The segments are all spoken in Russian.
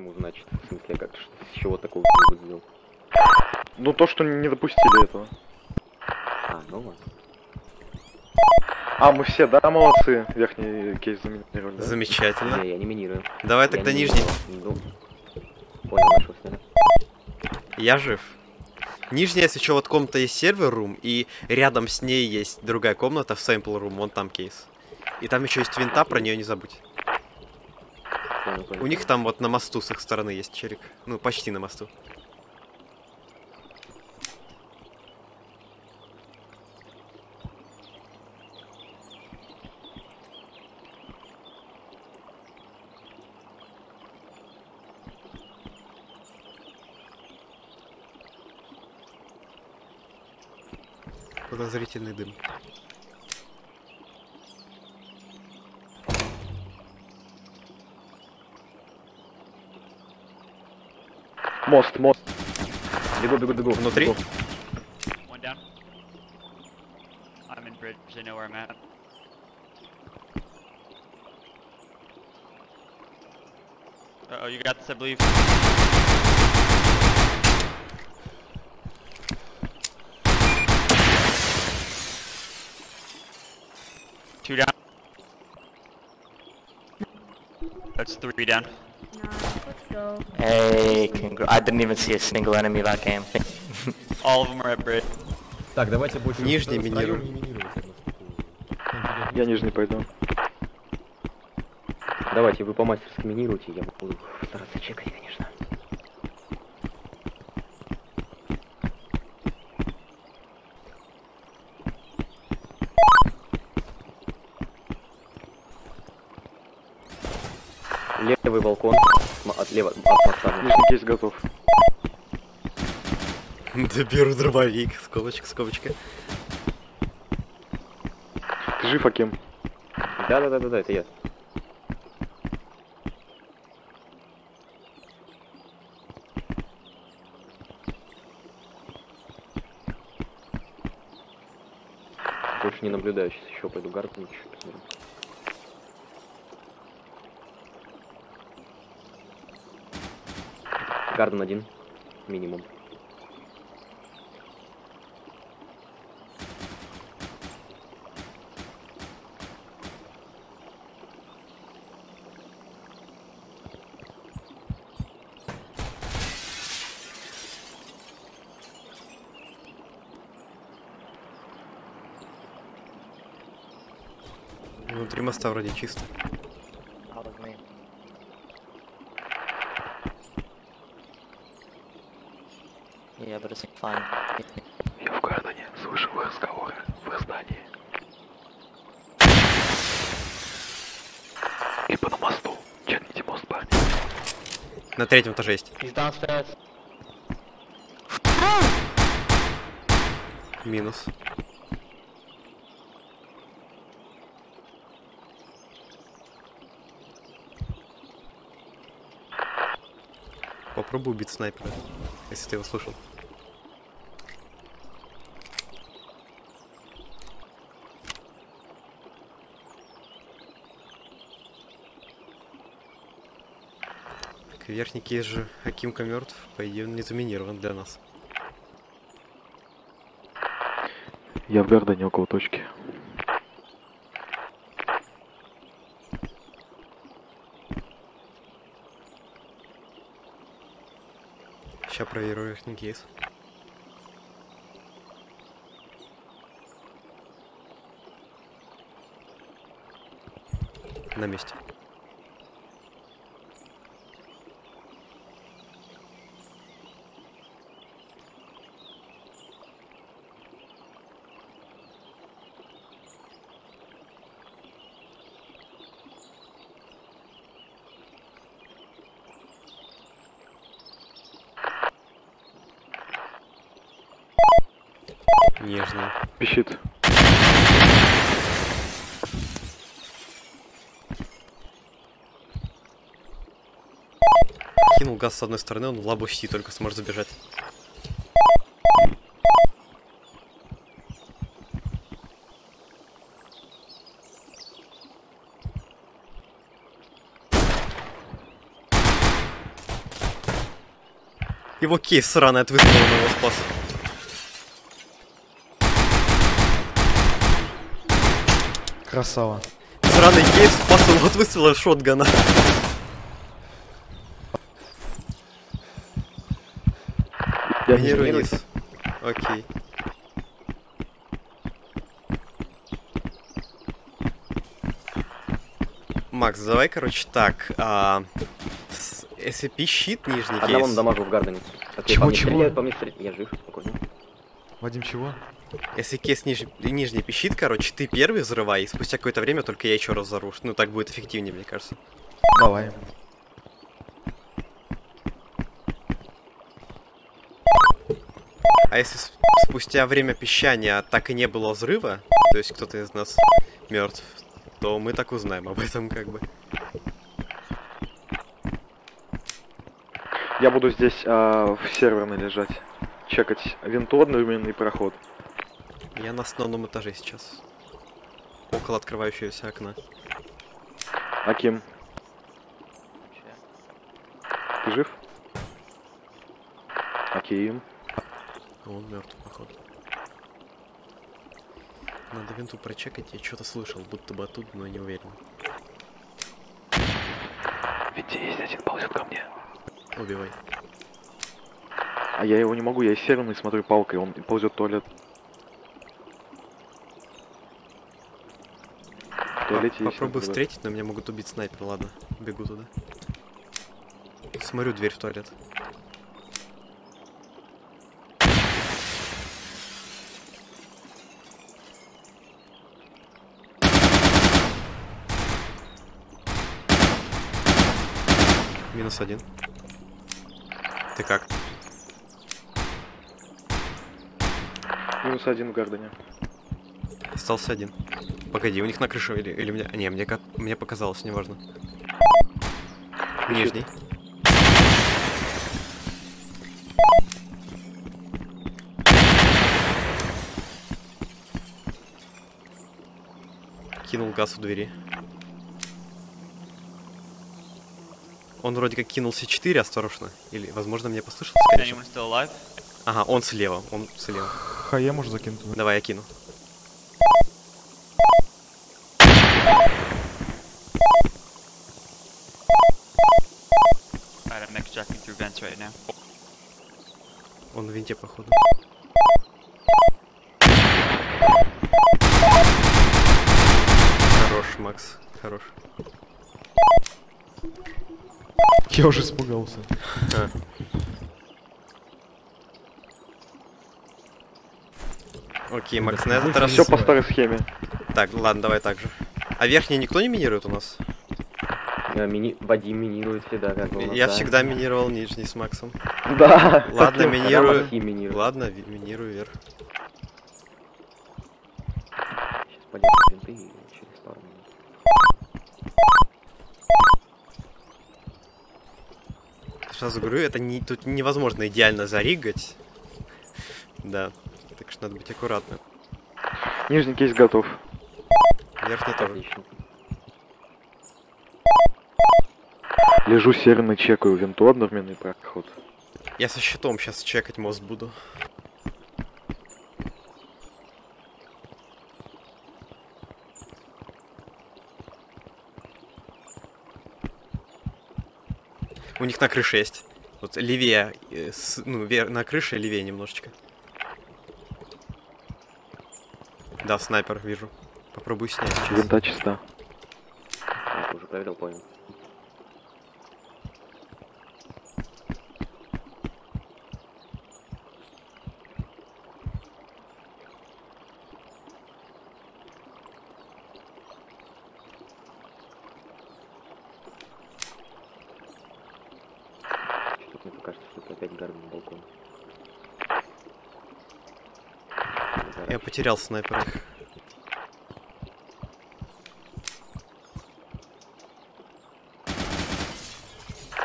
Почему, значит? В смысле, как, с чего такого вывод сделал? Ну то, что не допустили этого. А, ну ладно. А, мы все, да, молодцы, верхний кейс заминировали, да? Замечательно. Не, я не минирую. Давай Я тогда нижний. Ну, понял нашего сына. Я жив. Нижняя, если что, вот комната есть сервер рум, и рядом с ней есть другая комната в room, вон там кейс. И там еще есть винта, про нее не забудь. Понял, понял, У них там вот на мосту с их стороны есть челик. Ну, почти на мосту. Подозрительный дым. Мост, мост. Бегу, бегу, бегу. Внутри? бегу. One down. I'm in bridge. They know where I'm at. Uh oh, you got this, I believe. Two down. That's three down. Go. Hey, congr- I didn't even see a single enemy that game. All of them are at bridge. Так, давайте больше... Нижний минируем. Я нижний пойду. Давайте, вы по-мастерски минируйте, я буду стараться чекать, конечно. Левый балкон. Лево, кейс готов. Да беру дробовик. Скобочка, скобочка. Ты жив, Аким? Да-да-да-да, это я. Больше не наблюдаю, сейчас еще пойду гарпу Гарден один, минимум. Внутри моста вроде чисто. That was me. Yeah, but it's fine. Я в Гардене, слышу разговоры в здании. Либо на мосту. Чекните мост, парни. На третьем этаже есть. Минус. Попробуй убить снайпера, если ты его слышал. Верхний кейс же Акимка мертв, по идее он не заминирован для нас. Я в Гардене около точки. Сейчас проверю верхний кейс. На месте. Пищит. Кинул газ с одной стороны, он в лабу Си только сможет забежать. Его кейс сраный от выстрела моего спас. Красава. Сраный кейс спас его от выстрела шотгана. Минирую. низ. Окей. Макс, давай, короче, так. А, SCP щит нижний Одного кейс. он дамажу в гардене. Окей, Чего, чего? стреляют, по мне стреляют. Я жив, спокойно. Вадим, чего? Если кейс ниж... нижний пищит, короче, ты первый взрывай, и спустя какое-то время только я еще раз взорву. Ну, так будет эффективнее, мне кажется. Давай. А если спустя время пищания так и не было взрыва, то есть кто-то из нас мертв, то мы так узнаем об этом, как бы. Я буду здесь а, в серверной лежать. Чекать винту одновременный проход. Я на основном этаже сейчас. Около открывающегося окна. Аким. Ты жив? Аким. А он мертв, походу. Надо винту прочекать, я что-то слышал, будто бы оттуда, но не уверен. Ведь есть один ползет ко мне. Убивай. А я его не могу, я из серверной смотрю палкой, он ползет в туалет. Туалете Попробую встретить, но меня могут убить снайпер, ладно. Бегу туда. Смотрю дверь в туалет. Минус один. Ты как? Минус один в гардене. Остался один. Погоди, у них на крыше или, или мне... Не, мне, ка- мне показалось, неважно. Нижний. Кинул газ у двери. Он вроде как кинул С4, осторожно. Или, возможно, мне послышалось, конечно. Ага, он слева, он слева. Хае может закинуть. Давай я кину. Vents right now. Он в винте, походу. Хорош, Макс, хорош. Я уже испугался. Окей, Макс, на этот раз... Все по старой схеме. Так, ладно, давай так же. А верхний никто не минирует у нас? Э, Мини... Вадим минирует всегда, как бы Я да. всегда минировал нижний с Максом. Да. Ладно, минирую. Ладно, минирую вверх. Сейчас подержим винты и через пару минут. Сразу говорю, это не, тут невозможно идеально заригать. Да, так что надо быть аккуратным. Нижний кейс готов. Верхний тоже. Отлично. Лежу серверной, чекаю винту одновременный проход. Я со щитом сейчас чекать мост буду. У них на крыше есть. Вот левее, э, с- ну, вер- на крыше левее немножечко. Да, снайпер вижу. Попробую снять сейчас. Винта чиста. Уже проверил, понял. Что-то мне покажется, что это опять гард на балконе. Я потерял снайпера.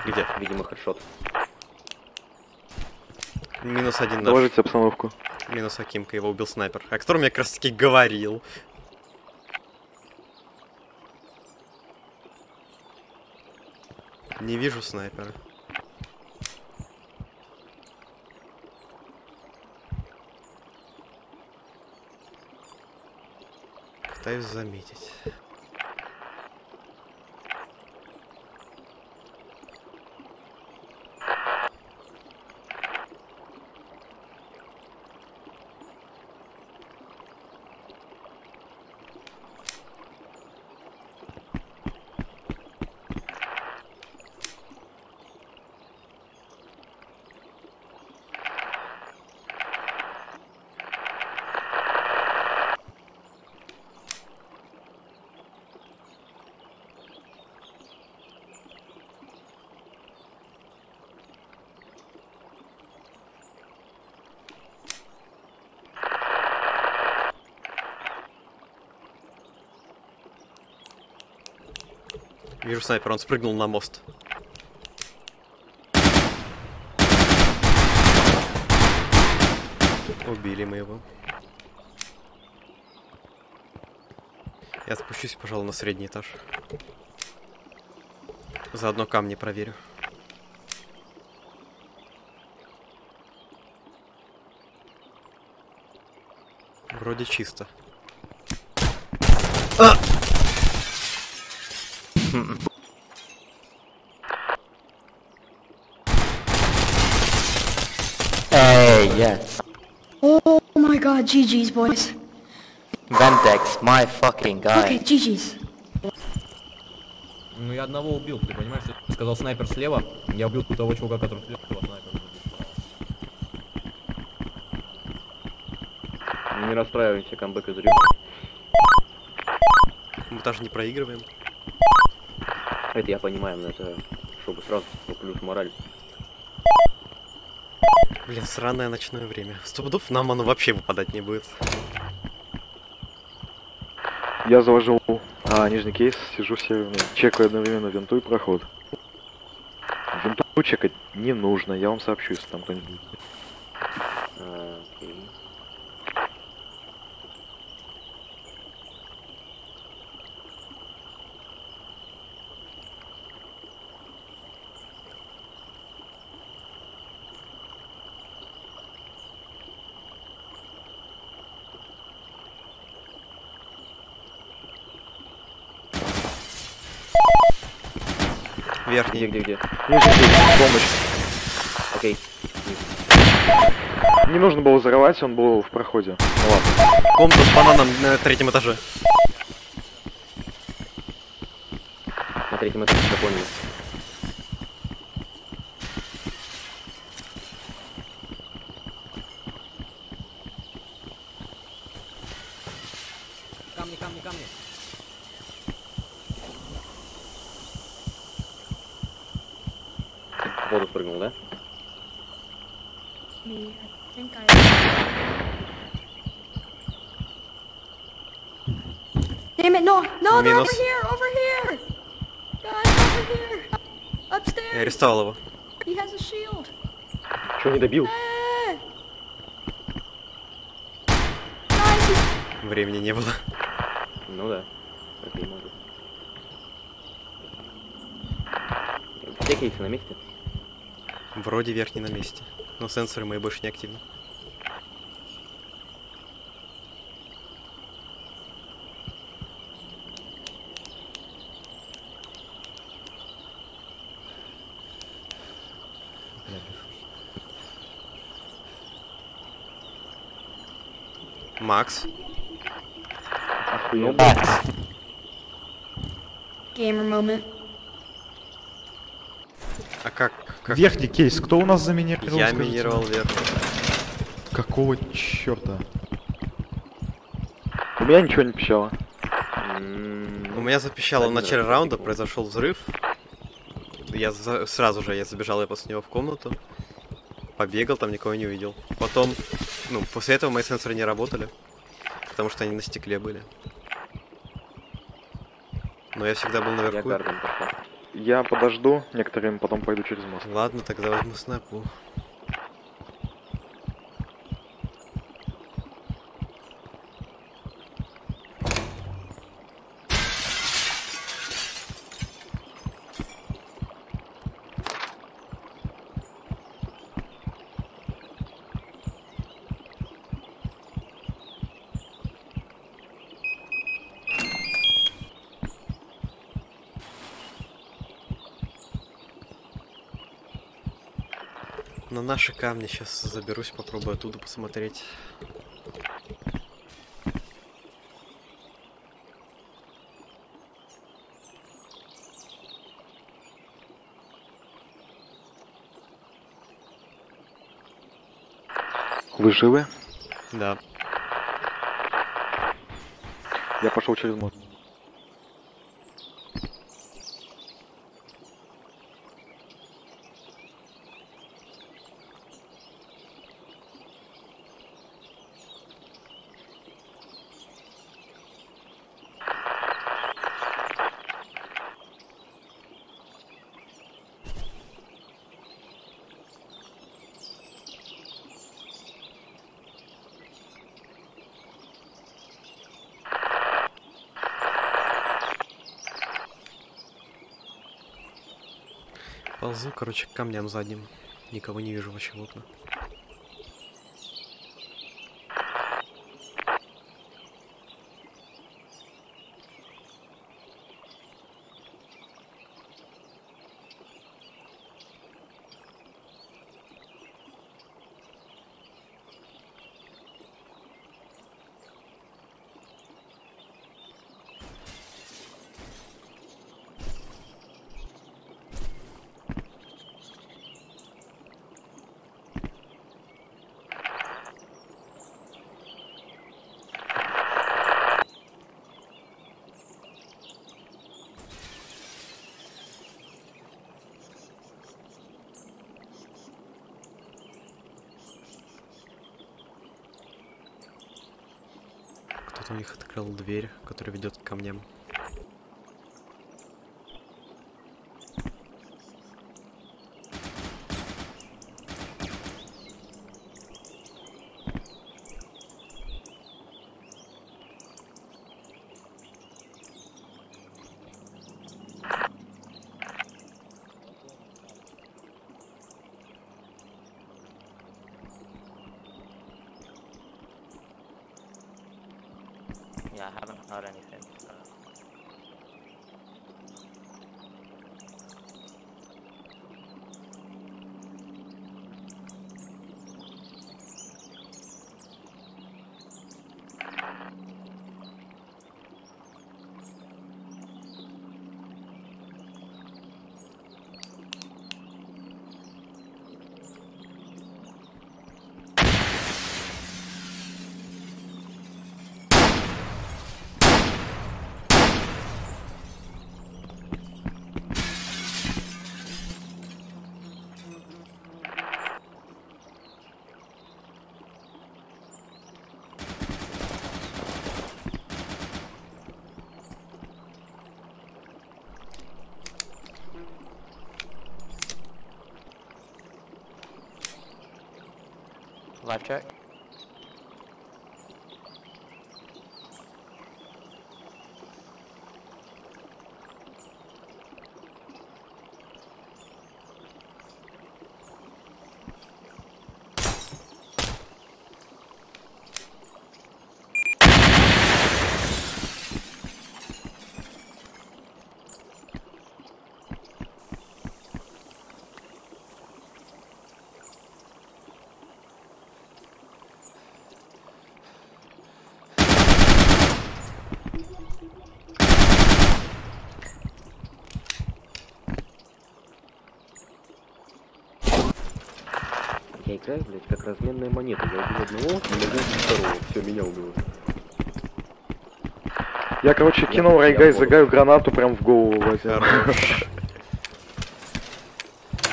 Где? Видимо, хедшот. Минус один наш. Доложите обстановку. Минус Акимка, его убил снайпер. О котором я как раз таки говорил. Не вижу снайпера. Пытаюсь заметить. Вижу снайпер, он спрыгнул на мост. Убили мы его. Я спущусь, пожалуй, на средний этаж. Заодно камни проверю. Вроде чисто. Yes. Oh my god, GG's, boys. Vendex, my fucking Okay, guy. GG's. Ну я одного убил, ты понимаешь? Ты сказал снайпер слева, я убил того чувака, который слева, снайпер. Не расстраивайся, камбэк из Рим. Мы даже не проигрываем. Это я понимаю, но это чтобы сразу плюс мораль. Блин, сраное ночное время. Сто нам оно вообще выпадать не будет. Я заложил а, нижний кейс, сижу северный, чекаю одновременно винту и проход. Винту чекать не нужно, я вам сообщу, если там кто-нибудь. Верхний. где, где? Нижний кейс, помощь. Окей. Не нужно было взрывать, он был в проходе. Ну ладно. Комната с бананом на третьем этаже. На третьем этаже все поняли. Камни, камни, камни. В воду спрыгнул, да? Me, I think I. Damn it! No, no, they're over Minus. here, over here. Guys, over here. Я арестовал его. Чего не добил? Времени не было. Ну да. Окей, могу. Все кейсы на месте? Вроде верхний на месте. Но сенсоры мои больше не активны. Макс, Охуенно. Gamer moment. а как? как? Верхний кейс, кто у нас заминировал? Я скажите? минировал верхний. Какого черта? У меня ничего не пищало. У меня запищало в начале раунда, произошел взрыв. Я за- сразу же я забежал я после него в комнату. Побегал, там никого не увидел. Потом, ну, после этого мои сенсоры не работали. Потому что они на стекле были. Но я всегда был Я наверху. пошла. Я подожду, некоторым потом пойду через мост. Ладно, тогда возьму снайпу. На наши камни сейчас заберусь, попробую оттуда посмотреть. Вы живы? Да. Я пошел через мост. Ползу, короче, к камням задним. Никого не вижу вообще в окна. Кто-то у них открыл дверь, которая ведет к камням. Not anything. Life check. Я играю, блядь, как разменная монета. Я убил одного, не могу убить второго. Все, меня убило. Я, короче, кинул Райгай, загаю гранату прям в голову. Хорош.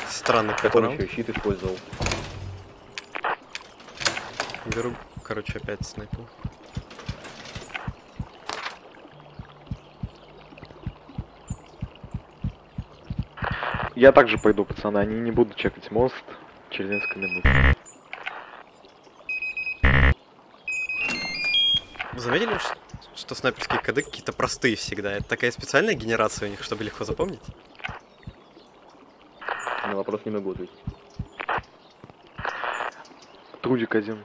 Странный Как он еще щит использовал. Беру, короче, опять снайпу. Я также пойду, пацаны, они не будут чекать мост через несколько минут. Вы заметили, ш- что снайперские коды какие-то простые всегда? Это такая специальная генерация у них, чтобы легко запомнить? На вопрос не могу ответить. Трудик один.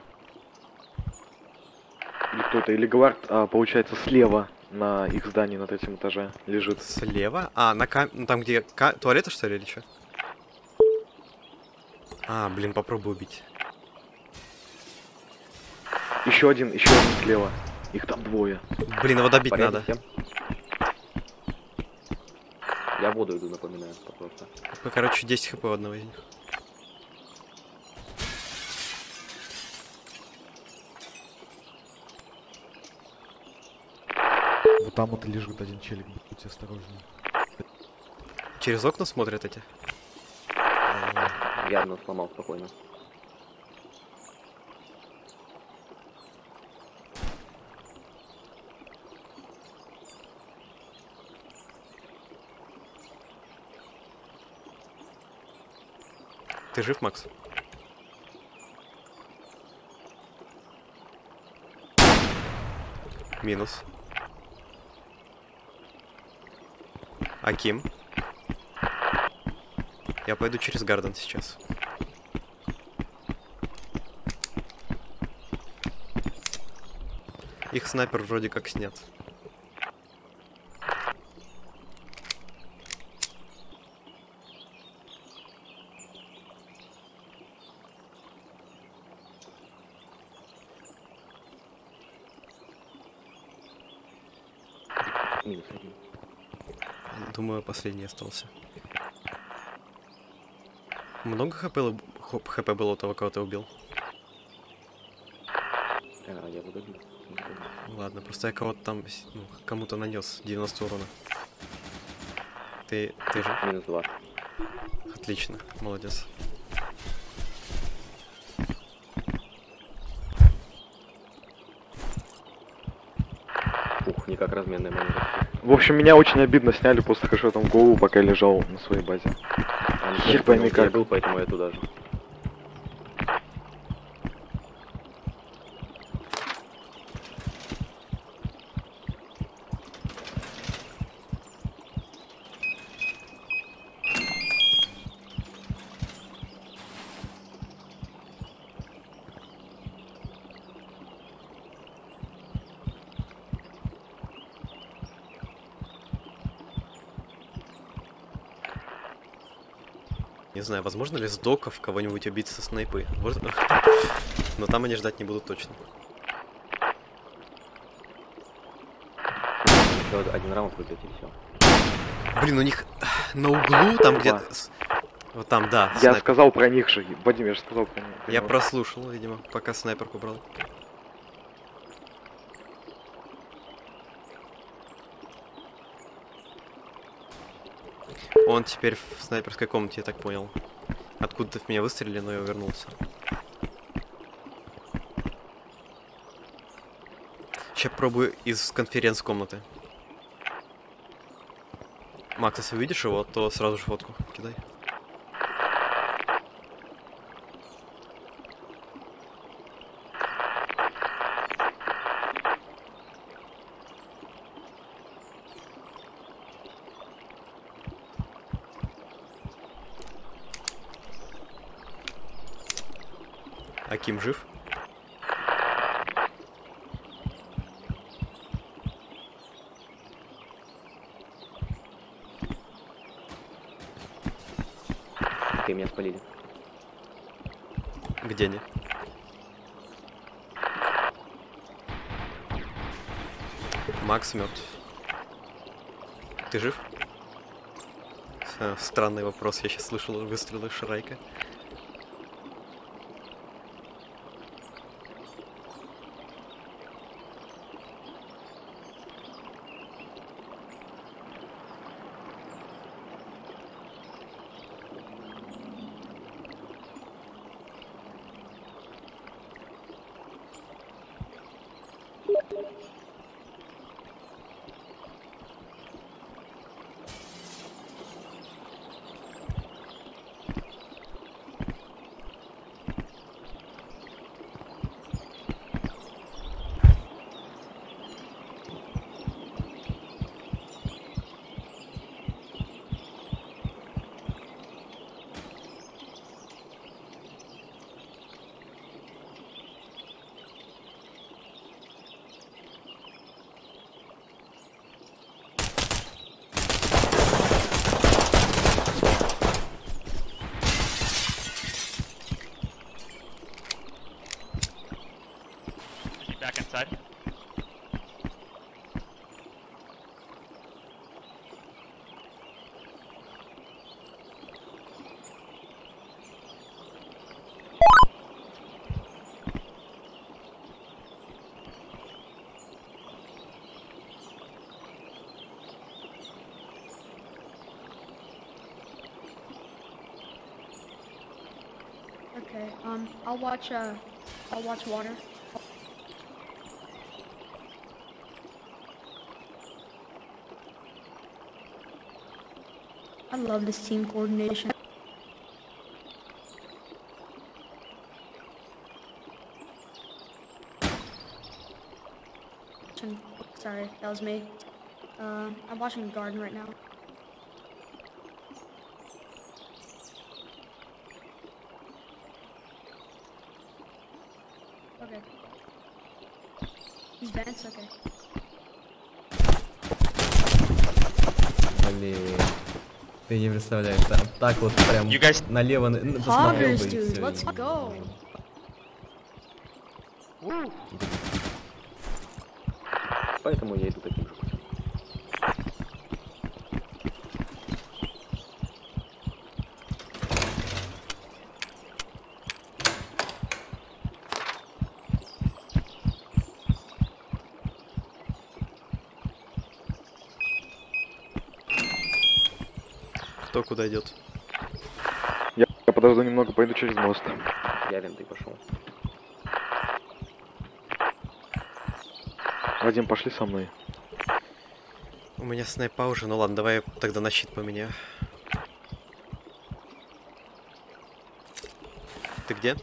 Или кто это? Или Гвард, а, получается, слева на их здании на третьем этаже лежит. Слева? А, на кам... ну, там где ка- туалеты, что ли, или что? А, блин, попробуй убить. Еще один, еще один слева. Их там двое. Блин, его добить Порядок надо. всем? Я воду иду, напоминаю, просто. Короче, 10 хп одного из них. Вот там вот лежит один челик, будьте осторожнее. Через окна смотрят эти? Я одну сломал спокойно. Ты жив, Макс? Минус. Аким. Я пойду через Гарден сейчас. Их снайпер вроде как снят. Думаю, последний остался. Много хп, хп было у того, кого ты убил? А, я добил. Ладно, просто я кого-то там, ну, кому-то нанес 90 урона. Ты, ты же? Минус два. Отлично, молодец. Ух, не как разменная монета. В общем, меня очень обидно сняли после хорошо там голову, пока я лежал на своей базе. Я пойми где я как. был, поэтому я туда же. Знаю, возможно ли с доков кого-нибудь убить со снайпы? Но там они ждать не будут точно. Еще один раунд выиграть и все. Блин, у них на углу, там где-то... Вот там, да, Я снайпер. сказал про них же, Вадим, я же сказал про них. Я прослушал, видимо, пока снайперку брал. Он теперь в снайперской комнате, я так понял. Откуда-то в меня выстрелили, но я вернулся. Сейчас пробую из конференц-комнаты. Макс, если увидишь его, то сразу же фотку кидай. Аким жив? Окей, меня спалили. Где они? Макс мертв. Ты жив? Э, Странный вопрос, я сейчас слышал выстрелы Шрайка. Okay, um, I'll watch, uh, I'll watch water. I love this team coordination. Sorry, that was me. Uh, I'm watching the garden right now. Vents, okay. Блин. Ты не представляешь, там так вот прям You guys- налево на- ну, посмотрел бы dude, let's go. Поэтому я иду таким же куда идет? Я, я подожду немного, пойду через мост. Я вентой пошел. Вадим, пошли со мной. У меня снайпа уже, ну ладно, давай тогда на щит поменяю. Ты где?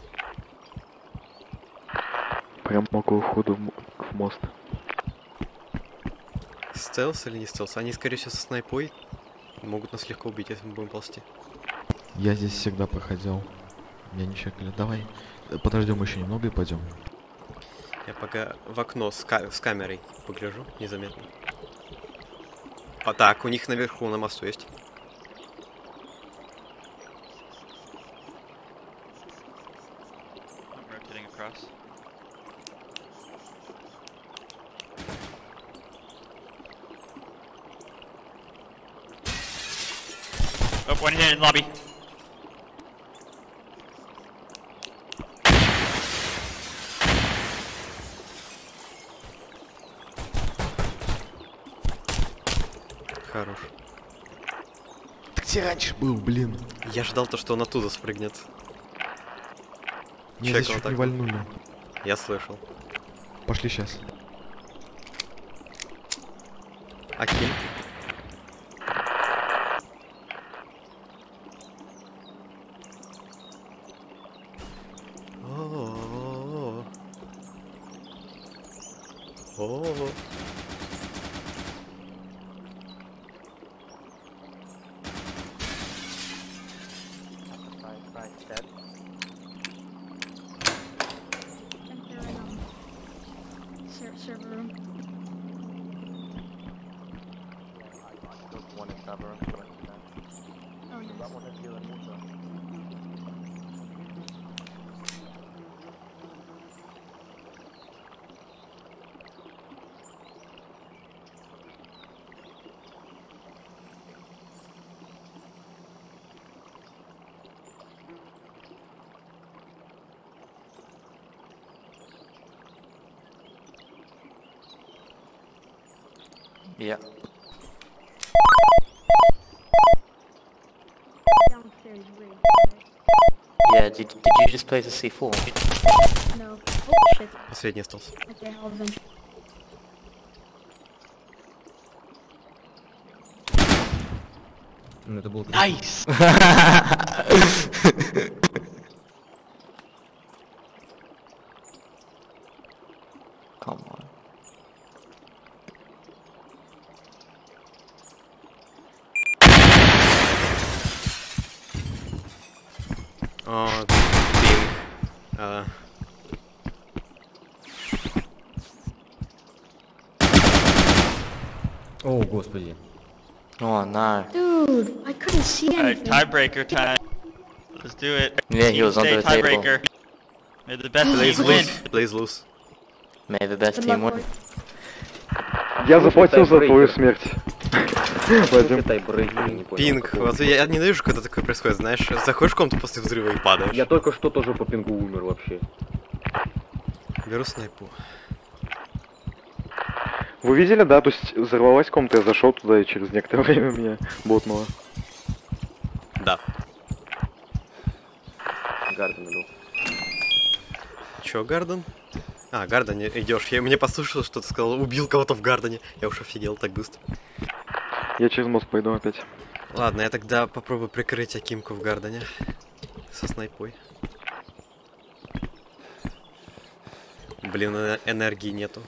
Прямо около входа в мост. Стелс или не стелс? Они, скорее всего, со снайпой могут нас легко убить, если мы будем ползти. Я здесь всегда проходил. Меня не чекали. Давай, э, подождем еще немного и пойдем. Я пока в окно с, ка- с камерой погляжу, незаметно. А так, у них наверху на мосту есть. In lobby. Хорош. Ты где раньше был, блин? Я ждал то, что он оттуда спрыгнет. Меня Чекал здесь чуть не вальнули. Я слышал. Пошли сейчас. Аким. Oh. Yeah. Downstairs rig. right? Yeah, did, did you just place a C4? No. Oh, shit. Последний остался. Okay, I'll eventually. Ну, это был... Nice! tiebreaker time. Let's do it. Yeah, he was under the table. tiebreaker. May the best Blaze team win. Blaze loose. May the best team win. Я заплатил за твою смерть. Пинг. Вот я ненавижу, когда такое происходит, знаешь. Заходишь в комнату после взрыва и падаешь. Я только что тоже по пингу умер вообще. Беру снайпу. Вы видели, да? То есть взорвалась комната, я зашел туда и через некоторое время меня ботнуло. Да. Гарден иду. Чё, Гарден? А, Гарден, идешь. Я мне послушал, что ты сказал, убил кого-то в Гардене. Я уж офигел так быстро. Я через мост пойду опять. Ладно, я тогда попробую прикрыть Акимку в Гардене. Со снайпой. Блин, э- энергии нету.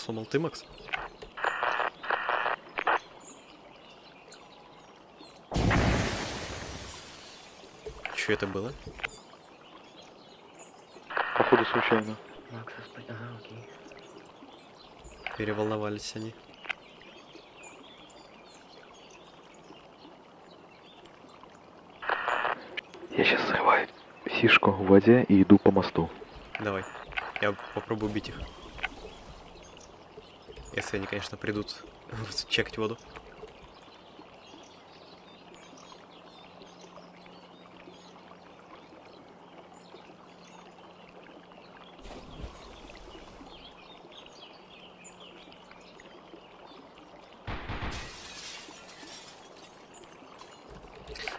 Сломал? Ты, Макс? Что это было? Походу случайно. Макс, спать. Ага, окей. Переволновались они. Я сейчас срываю фишку в воде и иду по мосту. Давай. Я попробую убить их. Если они, конечно, придут чекать воду.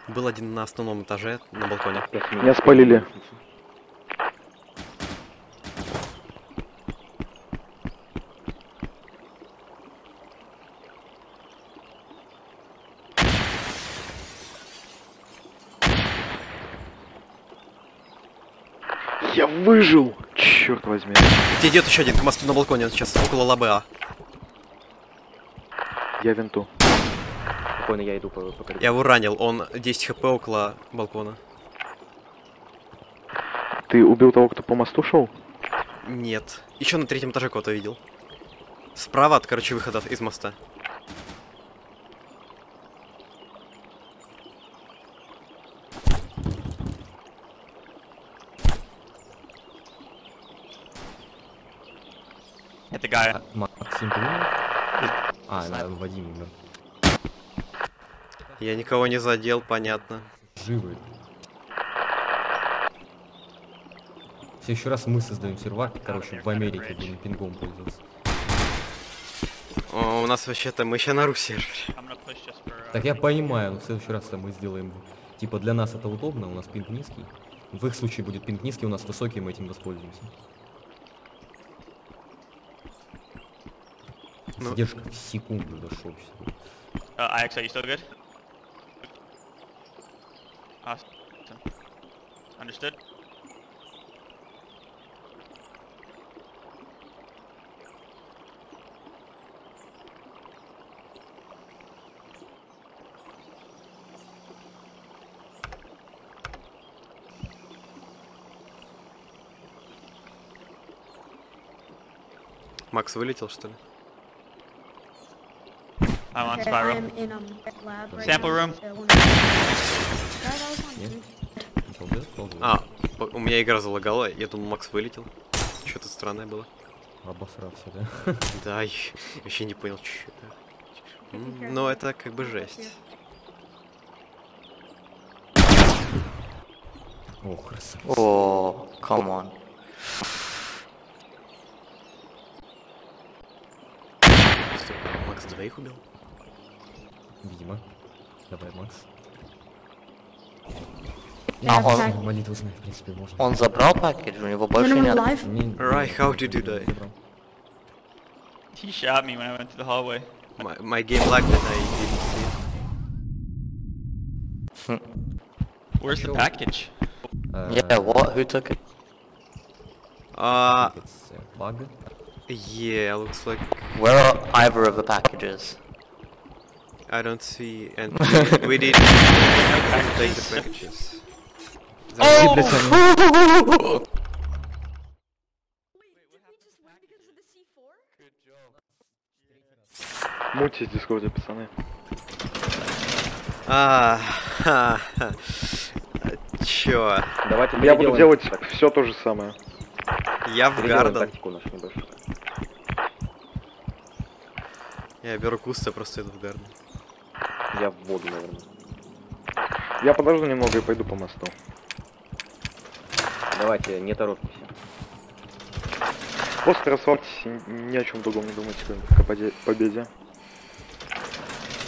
Был один на основном этаже, на балконе. Меня спалили. Я выжил! Черт возьми. Где идет еще один к мосту на балконе, он сейчас около лабы А. Я винту. Спокойно, я иду по, по коридору. Я его ранил, он 10 хп около балкона. Ты убил того, кто по мосту шел? Нет. Еще на третьем этаже кого-то видел. Справа от, короче, выхода из моста. Hit the guy. А, Максим, ты умер? А, да, Вадим умер. Я никого не задел, понятно. Живы. В следующий раз мы создаем сервак, короче, в Америке будем пингом пользоваться. О, у нас вообще-то мы еще на ру сервере. Так я понимаю, но в следующий раз мы сделаем. Типа для нас это удобно, у нас пинг низкий. В их случае будет пинг низкий, у нас высокий, мы этим воспользуемся. Ну. Задержка в секунду дошел. uh, IX, are you still good? Awesome. Understood. Макс вылетел, что ли? I'm on Okay, I spiral. am in um lab right Sample now. room. Балдес. А, у меня игра залагала, я думал, Макс вылетел. Что-то странное было. Обосрался, да? Да, я вообще не понял, что. Of Но it. это как бы жесть. О, красавец. Come on. Стоп, Макс двоих убил? Видимо. Давай, Макс. They have он- pack- Молитву знать, в принципе, можно. Он забрал пакет, у него You больше wanna нет. move live? Не- Right, how did you die? забрал. He shot me when I went through the hallway. My, my game lagged and I didn't see it. Where's the Sure. package? Э, Yeah, what? Who took it? Uh, it's a bug. yeah, looks like... Where are either of the packages? I don't see, and we, we did take the packages. Иди, блядь, они- Мутите в дискорде, пацаны. А, ха, ха. Чё? Давайте Я буду делать так- все то же самое. Я в Гарден. Я беру куст, я просто иду в Гарден. Я в воду, наверное. Я подожду немного и пойду по мосту. Давайте, не торопитесь. Просто расслабьтесь ни о чем другом не думайте, кроме как о победе- победе.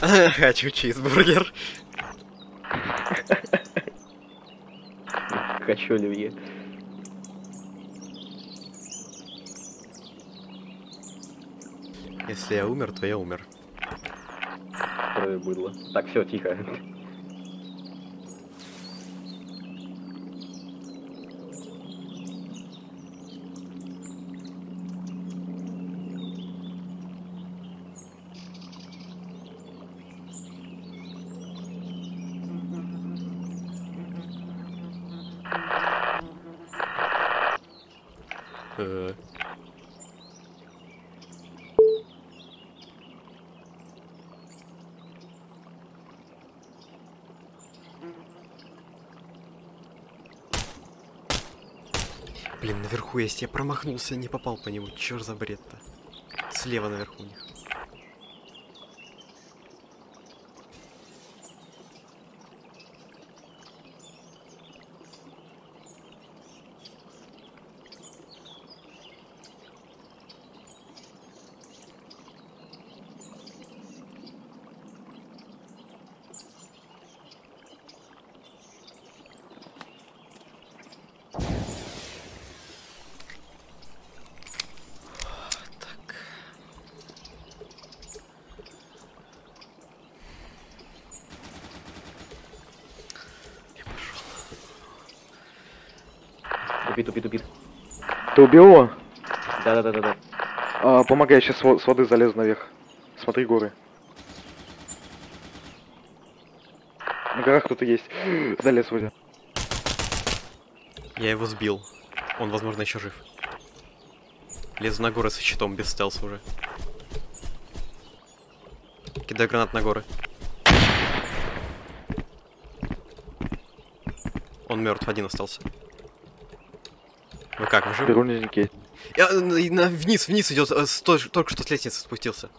Хочу чизбургер. Хочу оливье. Если я умер, то я умер. Трое быдло. Так, все, тихо. Э, Есть. Я промахнулся, не попал по нему. Чё ж за бред-то? Слева наверху у них. Тупит, тупит, тупит. Ты убил его? Да-да-да-да-да. А, помогай, сейчас с воды залезу наверх. Смотри горы. На горах кто-то есть. Залез вроде. Я его сбил. Он, возможно, еще жив. Лезу на горы со щитом без стелса уже. Кидаю гранат на горы. Он мертв, один остался. Вы как, вы живы? Беру нижники. Я, э, на- вниз, вниз идет, э, с той- только что с лестницы спустился.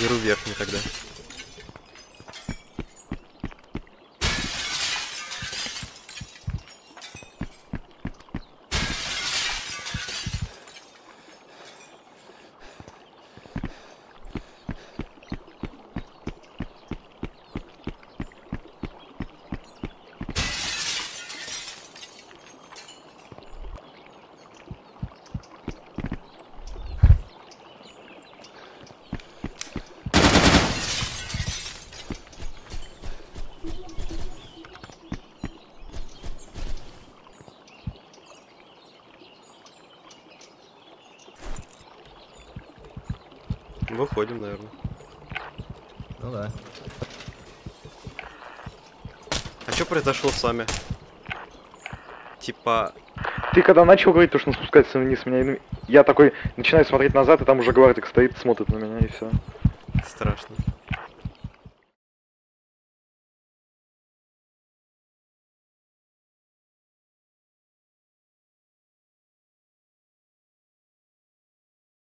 Беру верхний тогда. Выходим, наверное. Ну да. А что произошло с вами? Типа, Ты когда начал говорить, то, что он спускается вниз, меня... Я такой начинаю смотреть назад, и там уже гвардик стоит, смотрит на меня, и все. страшно.